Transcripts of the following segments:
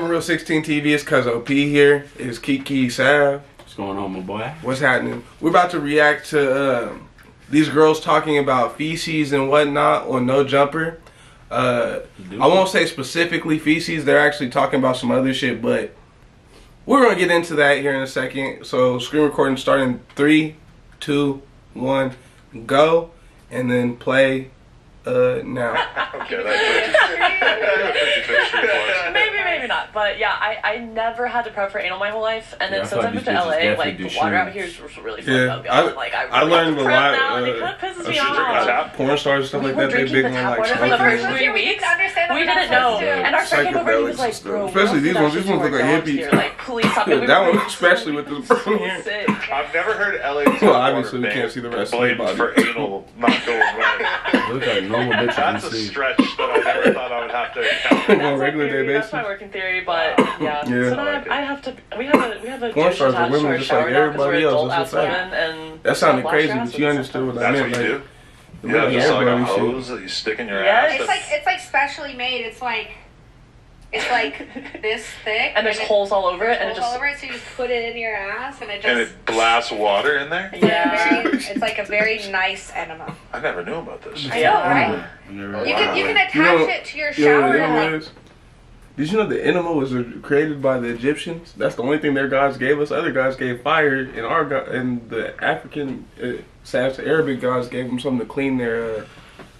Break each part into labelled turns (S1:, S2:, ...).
S1: from Real 16 TV. It's Cuz OP here. It's Keke Sav.
S2: What's going on, my boy?
S1: What's happening? We're about to react to um, these girls talking about feces and whatnot on No Jumper. Uh, I won't say specifically feces. They're actually talking about some other shit, but we're gonna get into that here in a second. So screen recording starting three, two, one, go, and then play uh, now.
S3: Okay, that's pretty
S4: maybe, maybe not. But yeah, I, I never had to prep for anal my whole life, and then
S2: Yeah,
S4: since I moved to LA, like
S2: do
S4: the water out here is really
S1: Yeah,
S4: fucked up,
S1: I-
S4: y'all. Like I,
S1: I learned
S4: have to
S1: a
S4: prep
S1: lot,
S4: Now, and it
S1: uh,
S4: kind of pisses
S1: I
S4: me
S1: should
S4: off.
S3: tap.
S1: Porn stars and stuff
S4: We
S1: like
S4: were
S1: that. They
S4: drinking
S1: big
S4: the
S1: on
S4: tap
S1: like
S4: for the first three
S5: We
S4: weeks. We didn't know, and our second over, he was like, "Bro,
S1: Especially these ones. These ones look like hippies.
S4: Like, please stop. it.
S1: That one, especially with the
S4: so
S1: brown
S3: I've never heard LA.
S1: Well, obviously we can't see the rest of the
S3: blamed
S1: body.
S3: for anal not going right.
S2: Look like normal bitches
S3: That's a stretch that I never thought I would have to encounter.
S1: On a regular day basis.
S4: That's my working theory, but yeah.
S1: Yeah.
S4: So now
S3: I like.
S4: I, I have to. We have a we have a
S1: Porn stars are women just like
S4: shower now 'cause
S1: everybody else,
S4: adult
S1: that's
S4: ass
S1: a fact.
S4: women, and
S1: That sounded crazy, but you understood what
S4: stuff.
S1: I
S3: That's what you do.
S1: yeah,
S3: Yeah, just like a
S1: everybody
S3: hose that you stick in your
S4: Yes.
S3: ass.
S5: It's like it's like specially made. It's like it's like this thick,
S4: And there's
S5: it-
S4: holes all over it, and it
S5: holes
S4: just
S5: all over it. So you just put it in your ass, and it just
S3: and it blasts water in there.
S4: yeah.
S5: very, it's like a very nice enema.
S3: I never knew about this.
S5: I know, right?
S2: I never-
S5: You can you can attach
S1: You know-
S5: it to your
S1: You know Did you know the enema was created by the Egyptians? That's the only thing their gods gave us. Other gods gave fire, and our and the African, uh, Arabic gods gave them something to clean their uh,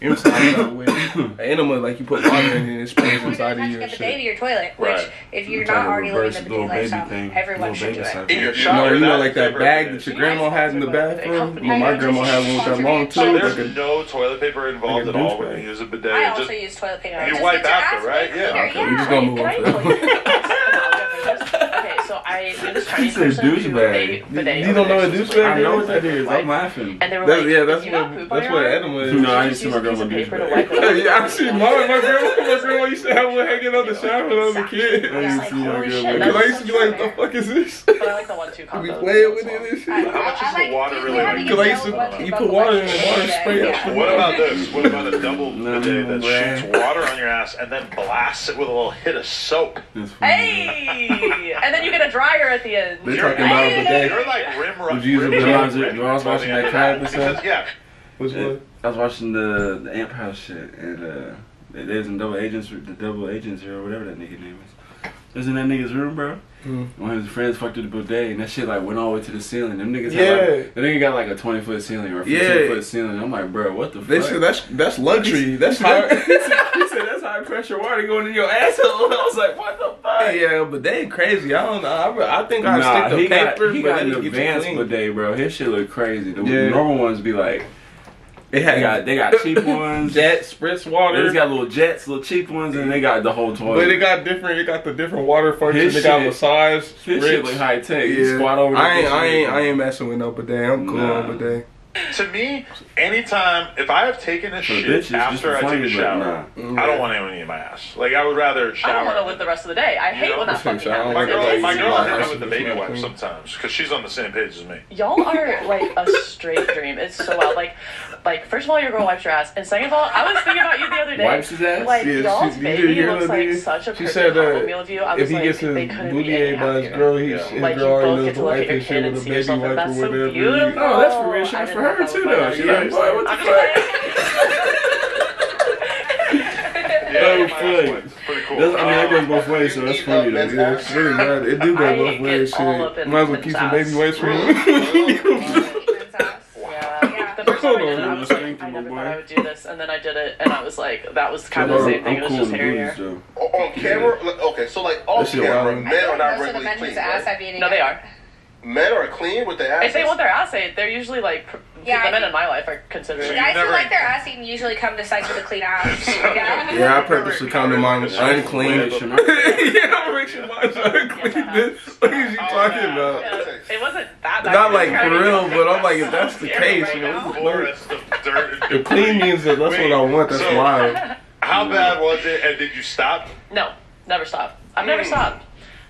S1: inside out with. An enema, like you put water in it and it sprays inside of
S5: attaching
S1: you
S5: a
S1: and
S5: bidet to your toilet. Which,
S3: Right.
S5: if you're
S2: It's
S5: not already living
S2: reverse
S5: the
S2: little
S5: bidet
S2: baby
S5: lifestyle,
S2: thing.
S5: everyone should
S2: baby
S5: do it.
S2: stuff.
S3: In your shower.
S1: you know,
S3: that's
S1: like that bag that your grandma had in the bathroom. Well, my grandma had one with that long
S3: So
S1: tube.
S3: there's
S1: Like a,
S3: no toilet paper involved at all when
S1: douchebag.
S3: you use a bidet.
S5: I also use toilet paper.
S3: You wipe after, right? Yeah.
S5: cleaner,
S1: Okay, we just gonna move
S4: Can
S1: on
S4: I
S1: for
S4: tell you?
S1: that.
S4: okay, so I knew this Chinese
S2: said
S4: person who
S2: douchebag.
S4: made bidet.
S1: You don't know what
S4: over there.
S1: douchebag
S2: I know
S1: is?
S2: what that is. I'm laughing.
S4: And they were
S1: That's,
S4: like,
S1: yeah, that's what
S4: poop on
S1: that's what
S4: arm?
S1: enema is.
S2: No, I
S4: Just
S2: didn't see my grandma
S4: of
S2: do
S4: paper to wipe
S1: yeah, I see my, my grandma. My grandma used to have one hanging on the shower when I was a kid.
S2: I didn't see my grandma.
S1: Because I used to be like, the fuck is this?
S4: But I like the one-two
S1: You
S4: combo.
S1: be playing with it and shit.
S3: How much is the water really like?
S1: Because I
S5: even
S1: used to,
S5: know what
S1: you put water in
S5: electric
S1: it, water
S5: bidet.
S1: spray up.
S3: What about this? What about a double bidet that shoots water on your ass and then blasts it with a little hit of soap?
S4: Hey! and then you get a dryer at the end.
S1: They're
S3: You're-
S1: talking about a bidet.
S3: You're like rim
S1: Would you use a
S3: rim-
S1: bidet?
S3: rim-
S2: I was-
S3: rim-
S2: I was watching that Kai episode.
S3: Because, Yeah.
S1: Which one?
S2: I was watching the the Amp House shit, and uh, they they was in double agents, the double agents here or whatever that nigga name is. It was in that nigga's room, bro.
S1: Mm.
S2: One of his friends fucked with the bidet, and that shit like went all the way to the ceiling. Them niggas,
S1: Yeah.
S2: had like, the nigga got like a twenty foot ceiling or a fifteen
S1: Yeah.
S2: foot ceiling. I'm like, bro, what the
S1: They
S2: fuck?
S1: said that's that's luxury. That's high.
S2: he said that's high pressure water going in your asshole. I was like, what the fuck?
S1: yeah, but they crazy. I don't know. I, I think I
S2: Nah,
S1: stick to
S2: he got, he
S1: but
S2: got an advanced bidet, bro. His shit look crazy. The
S1: Yeah.
S2: normal ones be like,
S1: They
S2: they
S1: had
S2: got they got cheap ones.
S1: jet spritz
S2: They
S1: water.
S2: just got little jets, little cheap ones, and they got the whole toilet.
S1: but they got different. They got the different water functions.
S2: His
S1: They got
S2: shit-
S1: massage.
S2: His shit
S1: spritz.
S2: high tech. You
S1: Yeah.
S2: squat over.
S1: I ain't, I ain't, I ain't messing with no bidet. I'm cool
S2: Nah.
S1: on bidet.
S3: To me, anytime if I have taken a
S2: For
S3: shit
S2: bitches,
S3: after I take a shower,
S1: nah. Mm-hmm.
S3: I don't want anyone in my ass. Like I would rather
S4: I don't want to live the rest of the day. I hate
S3: know,
S4: when that fucking
S1: I don't
S4: happens.
S3: my
S1: like
S4: It
S3: girl,
S1: it,
S3: my girl
S4: off.
S3: hit
S1: I
S3: with the baby
S1: just
S3: wipe sometimes because she's on the same page as me.
S4: Y'all are like a straight dream. It's so wild. Like, like first of all, your girl wipes your ass, and second of all, I was thinking about you the other day.
S2: Wipes his ass?
S4: Like
S1: Yeah,
S4: y'all's
S1: she-
S4: baby looks like
S1: dude?
S4: such a
S1: She
S4: perfect
S1: said that
S4: meal of you. I
S1: if
S4: was
S1: he
S4: like,
S1: gets
S4: they
S1: his
S4: couldn't be
S1: booty
S4: any
S1: by his girl, he's,
S3: Yeah.
S1: his
S4: Like
S1: girl already
S4: both
S1: knows
S4: get to
S1: to
S4: look at your kid and
S1: with
S4: see
S1: baby
S4: yourself,
S1: wiper
S4: and
S1: or
S4: that's so beautiful.
S2: Oh, that's for
S4: I
S2: reassurance
S4: didn't
S2: for her too, though.
S4: that
S2: She
S4: either.
S2: like, boy, what the
S4: I'm
S2: fuck?
S3: Yeah,
S2: Oh,
S3: my
S2: funny.
S3: wipes. Pretty cool.
S2: That's, I mean, that goes both ways, so that's funny
S6: uh,
S2: though.
S1: Yeah, it's really bad. It do go both ways.
S4: get all up
S1: Shit. Might as well keep some baby wipes for
S4: Yeah.
S5: Yeah.
S4: The first time I
S1: Hold
S4: did it,
S1: on,
S4: I was
S2: thank
S4: like,
S2: you,
S4: I
S2: my
S4: never
S2: boy.
S4: thought I would do this, and then I did it, and I was like, that was kind of the same thing. It
S2: I'm
S4: was
S2: cool
S4: just
S2: in
S4: hairier.
S2: booties, though.
S6: Oh, oh, on camera, okay, so like on
S1: That shit
S6: camera,
S1: wild.
S6: men are not
S5: Most
S6: regularly clean. Right?
S4: No, they are.
S6: Men are clean with their ass.
S4: If they want their ass ate, they're usually like pr-
S5: Yeah,
S4: the
S5: I
S4: men
S5: think-
S4: in my life are considered.
S3: So
S5: Guys who
S3: never-
S5: like their ass eaten usually come to sites with a clean ass. Yeah.
S1: Yeah, I purposely come to mine unclean.
S2: Wait, should I-
S1: yeah, I'm making mine unclean. This- What is you talking about?
S4: Yeah, it wasn't that bad.
S1: Not like
S4: I
S1: for real, but I'm like, if that's the case, you know,
S4: now.
S1: what the?
S3: Forest of dirt and
S1: The clean means that that's what I want. That's
S3: So-
S1: why.
S3: How bad was it, and did you stop?
S4: No, never stop. I've never
S3: Mm.
S4: stopped.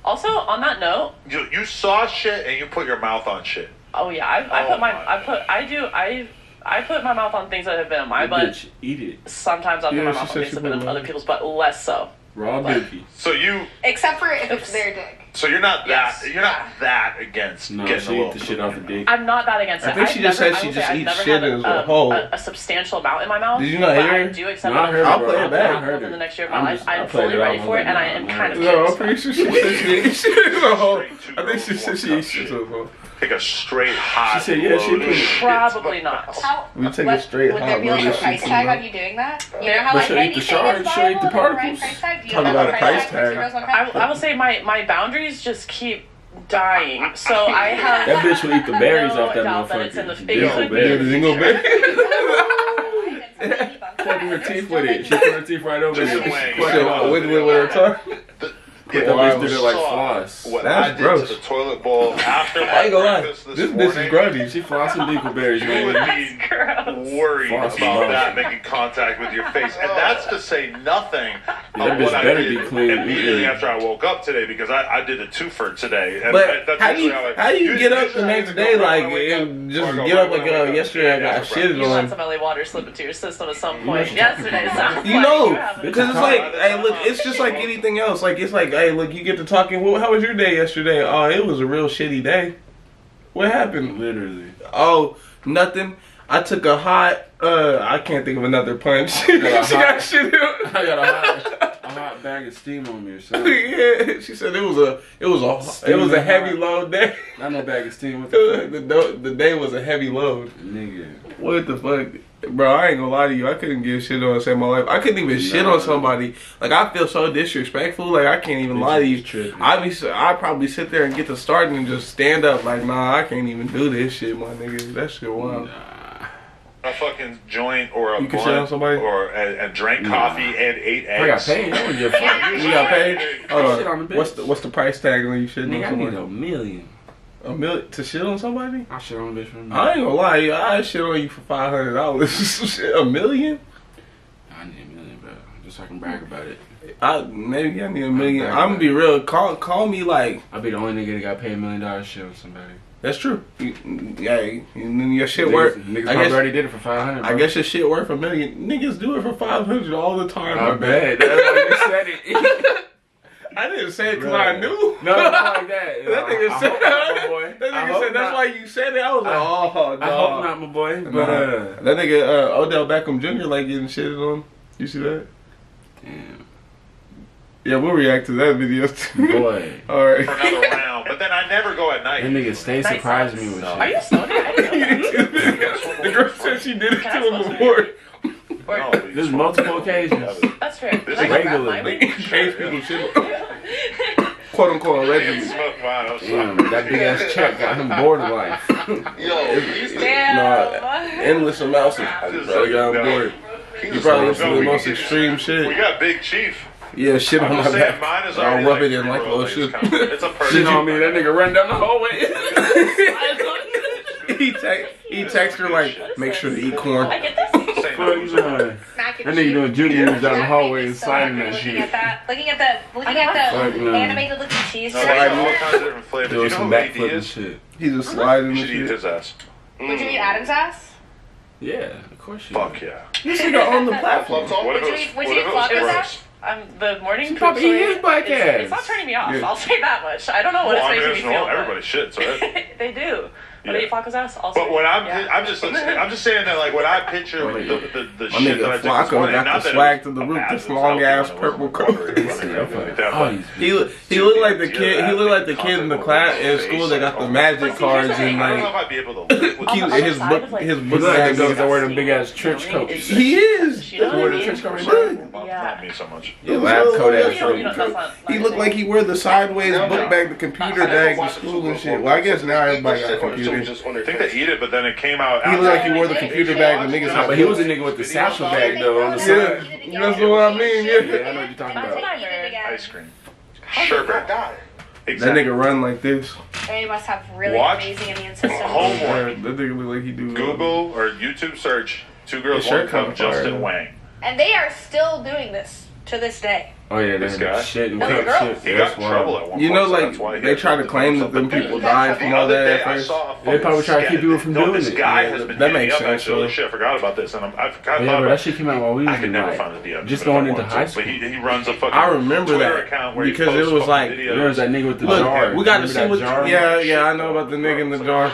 S4: Also, on that note,
S3: You, you saw shit and you put your mouth on shit.
S4: Oh yeah, I, I
S3: Oh
S4: put my,
S3: my
S4: I put, I do, I, I put my mouth on things that have been on my
S2: You
S4: butt.
S2: bitch, eat it.
S4: Sometimes I'll
S1: Yeah,
S4: put my mouth on things that have been
S1: put
S4: on
S1: her
S4: other people's butt, less so.
S2: Raw dookie.
S3: So you,
S5: Except for if it's their dick.
S3: so you're not that,
S4: Yes.
S3: you're not that against
S2: No,
S3: getting
S2: she
S3: a little
S2: the shit off the dick.
S4: I'm not that against
S1: I
S4: it.
S1: think
S4: I've
S1: she just
S4: never-
S1: said she
S4: will say
S1: just eats shit
S4: had
S1: as
S4: a,
S1: a whole.
S4: A, a substantial amount in my mouth.
S1: Did you not hear
S4: I
S1: it?
S4: do accept
S2: No, I
S4: it.
S2: heard
S1: I'll
S2: it,
S1: play
S2: bro.
S1: it back.
S2: I heard
S4: in the
S2: it.
S4: next year of
S2: I'm
S4: my
S2: just-
S4: life.
S2: I
S4: I'm fully ready for it, and I am kind of
S1: No, I'm pretty sure she said she ate shit as a whole. I think she said she eats shit as a whole.
S3: Take a straight hot.
S2: She said, yeah, she
S3: load of
S2: put-
S3: shit.
S4: Probably not.
S5: How,
S1: We take a
S5: what-
S1: straight
S5: Would
S1: hot
S5: there be like a
S1: of
S5: price
S1: shit
S5: tag
S1: from
S5: on you doing that? You know
S4: But
S5: how like
S2: she'll eat the
S5: anything
S2: shards,
S5: is
S2: she'll the
S5: viable, there's a
S2: particles.
S5: right price tag? Do you
S1: Talk about a price tag.
S4: I,
S5: Cup?
S4: I will say my, my boundaries just keep dying. So I have.
S2: That bitch will eat the berries
S4: no
S2: off that
S4: doubt that it's in the
S2: motherfucker.
S4: it
S2: Dingle
S4: could be.
S1: Yeah, the
S2: berries.
S1: dingle berry.
S2: Cutting her teeth with it. She put her teeth right over
S3: Just
S2: it.
S3: wait.
S2: Quite
S1: Shit,
S2: well.
S1: wiggling with her tongue.
S3: If
S2: That
S1: Wow.
S2: bitch did it like
S3: saw
S2: floss.
S3: What
S1: That's
S3: I did
S1: gross.
S3: to the toilet bowl after my
S1: I ain't gonna lie.
S3: this,
S1: This bitch is grubby.
S2: She flossing dingleberries,
S3: You would
S2: man.
S3: be
S4: Gross.
S3: Worried
S2: Floss
S3: about
S2: and
S3: that making contact with your face, and that's to say nothing
S2: Yeah, that
S3: of
S2: bitch
S3: what I
S2: better
S3: did
S2: be clean.
S3: immediately after I woke up today because I, I did a twofer today. And
S1: But
S3: that's
S1: how do you
S3: usually I,
S1: how do you get up the
S3: I
S1: next
S3: go
S1: day
S3: right
S1: like
S3: when I wake
S1: and
S3: up,
S1: just
S3: go
S1: get
S3: right
S1: up
S3: when
S1: like
S3: I
S1: uh,
S3: wake up.
S1: yesterday I
S3: Yeah,
S1: got
S3: for
S1: shit
S4: You let
S1: on.
S4: some LA water slip into your system at some point
S2: know
S4: yesterday.
S2: talking
S4: Sounds
S1: You
S4: like
S1: know,
S4: you have
S1: because it's
S4: a-
S1: like, hey, look, it's just like anything else. Like it's like, hey, look, you get to talking. Well, how was your day yesterday? Oh, it was a real shitty day. What happened?
S2: Literally.
S1: Oh, nothing. I took a hot. Uh, I can't think of another punch. she
S2: got a hot-
S1: got shit.
S2: I got a hot, a hot bag of steam on me or something.
S1: yeah, she said it was a it was a it was a heavy load day.
S2: Not no bag of steam. What the
S1: the, the day was a heavy load.
S2: Nigga.
S1: What the fuck, bro? I ain't gonna lie to you. I couldn't give shit on save my life. I couldn't even shit on somebody. Like I feel so disrespectful. Like I can't even lie to you. I be I probably sit there and get to starting and just stand up like nah I can't even do this shit my nigga that shit wild.
S2: Nah.
S3: A fucking joint or a
S1: You can on
S3: blunt
S1: somebody?
S3: or and, and drank
S2: Nah.
S3: coffee and ate eggs.
S2: I got paid. I don't give a fuck.
S1: You got paid? Hold
S2: Shit on
S1: on.
S2: the bitch.
S1: What's the what's the price tag when you shit on
S2: Nigga, I need
S1: somebody?
S2: a million.
S1: A million to shit on somebody?
S2: I shit on a bitch for a million.
S1: I ain't gonna lie, I shit on you for five hundred dollars. a million?
S2: I need a million, bro. Just so I can brag about it.
S1: I maybe I need a million.
S2: Okay.
S1: I'm gonna be real. Call call me like
S2: I'll be the only nigga that got paid a million dollars shit on somebody.
S1: That's true. You, yeah, and then your shit
S2: niggas,
S1: worth.
S2: Niggas
S1: I
S2: probably
S1: guess
S2: already did it for five hundred.
S1: I guess your shit worth a million. Niggas do it for five hundred all the time.
S2: I bet. That's why you said it.
S1: I didn't say it because
S2: Right.
S1: I knew.
S2: No, not like that.
S1: that nigga
S2: I
S1: said
S2: my boy.
S1: That nigga said that's
S2: not.
S1: why you said it. I was like,
S2: I-
S1: oh,
S2: I hope not, my boy. But uh,
S1: that nigga uh, Odell Beckham Jr. like getting shitted on. You see that?
S2: damn,
S1: Yeah, we'll react to that video too.
S2: boy,
S1: All right.
S3: for another round. But then I never go at night.
S2: that nigga stay surprised me with
S4: Are
S2: shit.
S4: you smoking? I didn't know
S1: the girl said she did it
S4: Can
S1: to him before.
S3: No,
S2: There's multiple occasions.
S4: That's fair.
S3: This
S4: Can I
S3: is
S4: grab
S2: regular.
S4: mine?
S1: They change people's shit. Quote unquote
S3: I
S1: allegedly.
S3: smoke mine. I'm sorry.
S2: Damn, that big ass check got him bored of life.
S6: Yo, he's
S4: Damn.
S1: Endless amounts of
S3: just
S1: probably got
S3: no.
S1: on
S6: he's
S1: You probably listen to the most extreme shit.
S3: We got Big Chief.
S1: Yeah, shit
S3: I'm
S1: on my
S3: saying,
S1: back.
S3: mine is
S1: I'll rub
S3: like
S1: it in like
S3: bro,
S1: little
S3: it's
S1: shit.
S3: kind of- It's a
S2: Shit
S3: person.
S2: on me, that nigga run down the hallway.
S1: he text he text her like, make sure to eat corn.
S4: I get this.
S2: Fuck you
S3: it's
S2: doing?
S3: fine.
S5: Mac and
S2: That nigga
S5: cheese.
S2: doing junior moves down the hallway and
S5: so
S2: sliding
S5: happy
S2: that
S5: looking
S2: shit.
S5: At that, looking at the looking at the animated looking cheese.
S3: No,
S1: Slide
S3: all kinds of different flavors.
S2: Doing some
S3: who
S2: backflip and
S3: is?
S2: shit.
S1: He's just sliding
S3: You should eat his ass. Mm.
S5: Would you eat Adam's ass?
S2: Yeah, of course you.
S3: Fuck yeah.
S1: This nigga on the platform.
S3: What if
S5: Would
S3: it
S5: you
S3: was,
S5: eat- would
S3: what
S5: you
S3: if it
S5: eat
S3: gross?
S5: Ass?
S4: Um, the morning
S2: She
S4: poop
S2: probably
S4: story
S2: eat his
S4: is-
S2: ass.
S4: It's not turning me off.
S1: Yeah.
S4: I'll say that much. I don't know what
S3: Well, I
S4: it's
S3: mean,
S4: making me feel.
S3: normal.
S4: but-
S3: Everybody shits, right?
S4: they do. But
S3: Yeah.
S4: I eat Flacco's ass also.
S3: But when I'm,
S4: Yeah.
S3: I'm just, I'm just saying that like when I picture
S2: Oh,
S3: the,
S2: yeah.
S3: the, the
S1: My
S3: shit that I
S1: nigga
S3: took this
S1: Flacco
S3: morning,
S1: got
S3: not
S1: the
S3: that it
S1: swag to the roof, this long ass
S3: you know, it
S1: purple coat.
S3: rubbery, it wasn't anything like that,
S2: Oh, he's
S1: He look, he looked like the kid. He looked like the kid in the class in school that got the magic
S4: But see, here's
S1: cards and
S4: thing.
S3: I don't know
S1: like
S3: if I'd be able to live with
S4: On
S1: he,
S4: the
S3: you.
S4: other
S1: his book his book bag
S2: the
S1: is-
S2: niggas wear them big ass trench
S4: You know,
S2: coats.
S4: it's-
S1: He is.
S4: You know
S2: He
S4: what I
S2: wear the trench coat right
S1: Sure.
S2: now.
S3: Not,
S4: Yeah.
S3: not me so much.
S2: Yeah, lab coat ass
S4: You know, you know,
S2: trench
S4: that's
S2: coat.
S1: He looked like he wore the sideways book bag, the computer bag in school and shit. Well, I guess now everybody got computers.
S3: I think they eat it, but then it came out.
S1: He
S3: after-
S1: looked like he wore the computer bag. The niggas
S2: Nah,
S1: had
S2: but he was a nigga with the satchel bag though on the
S1: Yeah,
S2: side.
S1: that's what I mean.
S2: Yeah,
S1: Yeah,
S2: I know what you're talking
S4: That's
S2: about.
S4: what
S3: ice cream. Sherbet.
S1: that nigga run like this.
S5: They must have really
S3: Watch.
S5: amazing immune systems.
S1: Yeah,
S3: Homework.
S1: that nigga look like he do. uh,
S3: Google or YouTube search two girls
S1: His
S3: one cup Justin. Wang.
S5: And they are still doing this. to this day.
S2: Oh yeah,
S3: This
S2: that
S3: guy?
S2: shit and
S5: Those
S2: cup shit.
S3: He got in trouble at one
S1: You
S3: point,
S1: know,
S3: so
S1: like
S3: that's
S1: they
S3: had
S1: try to claim that them people died from all that at first.
S2: They probably try to keep people from
S3: no,
S2: doing
S3: this
S2: it.
S3: guy has been
S1: that
S3: hitting me
S1: makes sense,
S3: actually. Shit, I forgot about this, and I'm, I've kind of
S2: Yeah,
S3: about
S2: that shit came out while we was
S3: I could
S2: in
S3: never
S2: like,
S3: find the DM.
S2: just going into high school.
S3: But he, he runs a fucking
S1: I remember
S3: Twitter
S1: that,
S3: account where he
S1: because it
S3: posts
S1: was
S3: fucking
S1: like-
S3: videos.
S2: There was that nigga with the
S1: Look,
S2: jar.
S1: we got to
S2: Remember
S1: see
S2: that
S1: what. Yeah, yeah, I know about the nigga in the jar.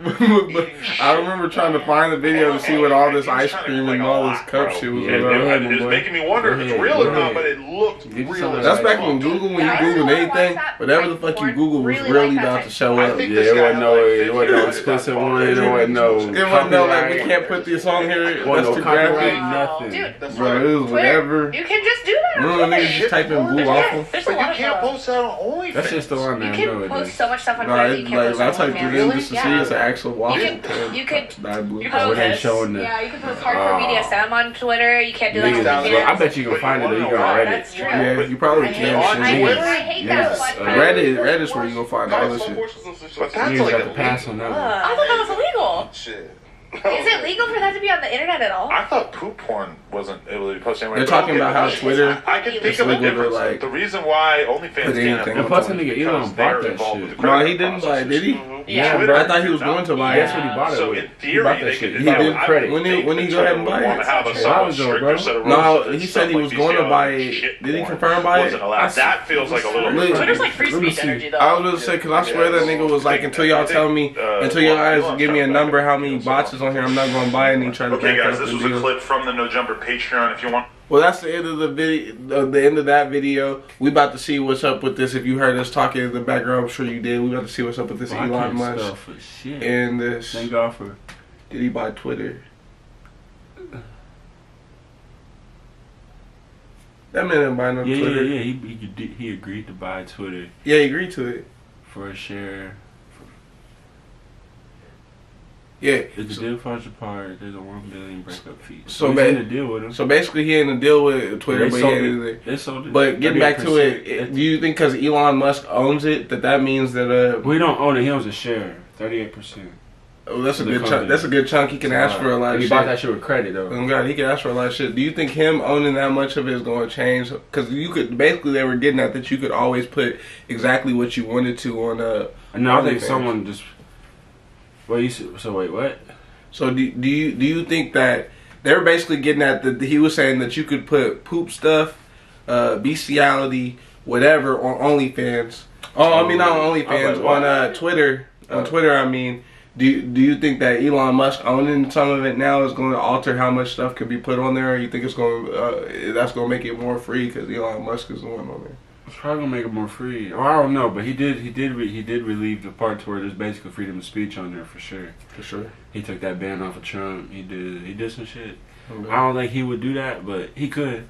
S3: Hot chicks, dude.
S1: but I remember trying to find the video to see what all this ice cream and all this cup shit was
S3: Yeah, it,
S1: about.
S2: ahead,
S3: it was
S2: boy.
S3: making me wonder if it's real or not, but it looked real.
S2: some of
S3: as
S1: That's back
S3: fuck.
S1: when Google, when you
S5: Yeah, I
S1: Googled anything, whatever the fuck you. Google was
S5: Really
S1: really
S5: like that
S1: about to show up.
S2: Yeah,
S3: this
S2: it wasn't no- it wasn't no explicit one, it wasn't no-
S1: It wasn't no like we can't put this on here. That's
S2: no
S1: too
S2: copyright,
S1: graphic.
S2: nothing.
S5: Dude,
S6: That's
S1: Bro,
S6: right.
S1: it was whatever.
S5: You can just do that. on
S1: Remember
S5: Twitter.
S1: niggas just type in blue
S3: There's-
S1: waffle?
S4: There's
S3: But you can't post that on OnlyFans.
S2: That shit's still on
S5: You can
S2: bro,
S5: post so much stuff on
S1: No,
S5: Twitter.
S1: it,
S5: You can't
S1: like
S5: post
S1: I
S5: on
S1: typed it in
S5: OnlyFans.
S1: just to see
S5: Yeah.
S1: it's an actual waffle.
S5: You could- you could-
S1: Dyed blue.
S4: you
S2: it showing the.
S5: Yeah, you can post hardcore
S2: Oh.
S5: BDSM on Twitter. You can't do that
S2: Niggas,
S5: on
S2: well, I bet you can
S3: But
S2: find it.
S3: you
S2: though. You
S3: wanna
S2: can
S3: know
S2: Reddit.
S5: That's true.
S1: Yeah, you probably
S5: I hate,
S1: can.
S5: I
S1: shit.
S5: hate,
S2: Niggas-
S5: I hate
S2: niggas,
S5: that.
S2: uh,
S5: but-
S1: Reddit, Reddit's where you gonna find all this shit.
S6: horses and shit.
S3: But that's
S2: Niggas
S3: like
S2: got
S3: a
S2: pass on that one.
S4: I thought that was illegal.
S6: Shit.
S5: Is it legal for that to be on the internet at all?
S3: I thought poop porn wasn't able to be posted anywhere.
S1: They're talking about how
S3: but
S1: Twitter
S3: I can think of a
S1: legal to,
S3: difference.
S1: like,
S3: the reason why OnlyFans
S1: put
S3: can't have
S1: anything
S3: poop
S1: on
S2: And plus,
S3: porn
S2: that nigga
S3: is
S2: Elon
S3: because
S2: bought
S3: they're
S2: that
S3: involved
S2: shit.
S3: with the
S1: No, he didn't buy it,
S3: processes.
S1: did he?
S4: Yeah,
S3: Twitter
S1: I thought he was going to buy
S2: That's
S1: it.
S2: what he bought it
S3: So
S2: with.
S3: in
S2: He
S3: theory,
S2: bought that
S3: they
S2: shit.
S3: could
S2: He
S1: did
S3: I
S2: credit.
S1: When he-
S3: think
S1: when he
S3: that
S1: go ahead and buy it.
S3: have a
S2: Yeah,
S3: somewhat
S2: I was doing, bro.
S1: No, he said he was going to buy it.
S3: shit
S1: Did he confirm buy it?
S3: That feels like a little.
S4: Twitter's like free
S2: Let me
S4: speech
S2: see.
S4: energy though.
S1: I was gonna say because I swear that nigga was like until y'all tell me
S3: Uh,
S1: until y'all
S3: well,
S1: guys give me a number how many
S3: then, so-
S1: bots is on here I'm not gonna buy any try to
S3: Okay,
S1: back
S3: guys, this
S1: the
S3: was a clip from the No Jumper Patreon. If you want
S1: Well, that's the end of the video. uh, The end of that video. We about to see what's up with this. If you heard us talking in the background, I'm sure you did. We about to see what's up with this
S2: Well,
S1: Elon Musk
S2: spell for shit.
S1: and this.
S2: Thank God for.
S1: Did he buy Twitter? That man didn't buy no
S2: Yeah, yeah,
S1: Twitter.
S2: yeah. He, he he agreed to buy Twitter
S1: Yeah, he agreed to it.
S2: for a share.
S1: Yeah.
S2: If the
S1: So,
S2: deal falls apart, there's a one billion breakup fee.
S1: So
S2: So he's
S1: ba-
S2: in a deal with him.
S1: so basically, he in a deal with Twitter,
S2: They
S1: but
S2: sold
S1: ain't
S2: it. They sold it.
S1: But getting back to it, it- do you think because Elon Musk owns it that that means that uh,
S2: we don't own it. He owns a share, thirty-eight percent.
S1: oh, that's a
S2: The
S1: good chunk. That's a good chunk. He can ask for a lot
S2: And he
S1: shit.
S2: bought that shit with credit though.
S1: Oh God, he can ask for a lot of shit. Do you think him owning that much of it is going to change? Because you could basically they were getting at that you could always put exactly what you wanted to on uh.
S2: No, I think
S1: OnlyFans.
S2: someone just. Well, you so wait, what?
S1: So do do you do you think that they're basically getting at that he was saying that you could put poop stuff, uh, bestiality, whatever on OnlyFans. Oh, I mean not on OnlyFans
S2: like,
S1: on uh Twitter. On
S2: Oh.
S1: Twitter, I mean. Do you, do you think that Elon Musk owning some of it now is going to alter how much stuff can be put on there, or you think it's going to, uh, that's going to make it more free because Elon Musk is the one on there?
S2: It's probably gonna make it more free. Or I don't know, but he did. He did. Re, he did relieve the part where there's basically freedom of speech on there for sure.
S1: For sure.
S2: He took that ban off of Trump. He did. He did some shit.
S1: Okay.
S2: I don't think he would do that, but he could.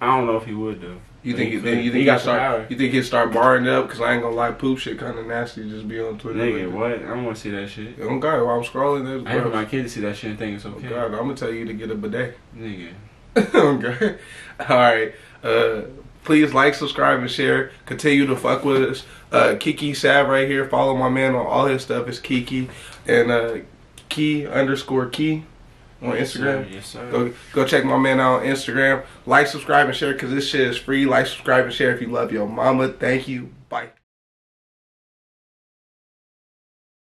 S2: I don't know if he would though.
S1: You think
S2: he
S1: then you think
S2: got
S1: he'll
S2: the
S1: start
S2: power.
S1: you think he'll start barring up because I ain't gonna lie poop shit kind of nasty just be on Twitter.
S2: Nigga,
S1: like
S2: what? I don't want to see that shit.
S1: that. Oh God, while I'm scrolling, there's
S2: I hate for
S1: bro.
S2: my kid to see that shit and think it's
S1: Oh. God, I'm gonna tell you to get a bidet.
S2: Nigga.
S1: okay. All right. Uh, please like, subscribe, and share. Continue to fuck with us. Uh, Keke Sav right here. Follow my man on all his stuff. It's Keke and uh, Key underscore Key on
S2: Yes,
S1: Instagram.
S2: sir. Yes, sir.
S1: Go, go check my man out on Instagram. Like, subscribe, and share because this shit is free. Like, subscribe, and share if you love your mama. Thank you.